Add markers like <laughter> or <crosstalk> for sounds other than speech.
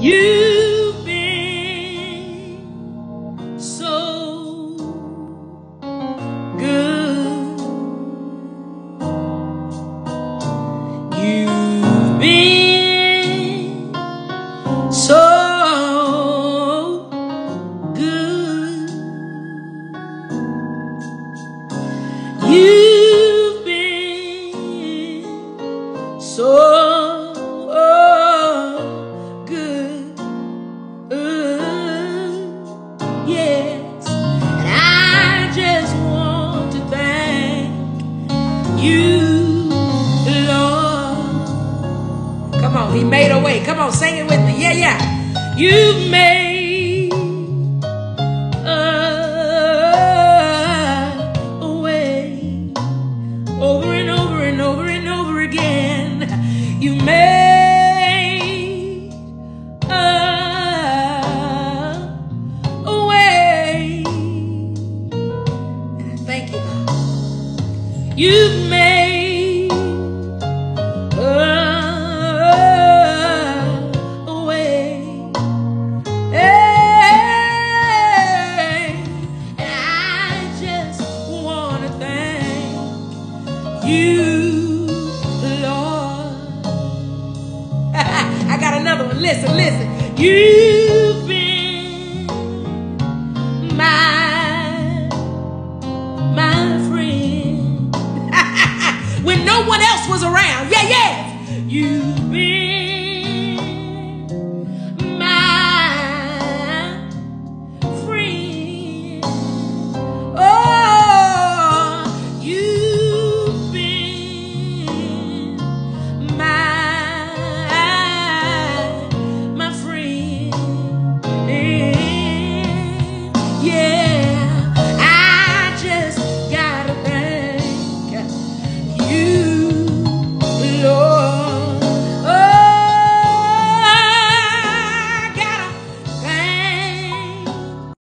You've been so good. You've been so good. You've been so you, Lord. Come on, He made a way. Come on, sing it with me. Yeah, yeah. You've made a way over and over and over and over again. You made You've made a, way. Hey, and I just want to thank you, Lord. <laughs> I got another one. Listen, listen. You've when no one else was around. Yeah, yeah. You've been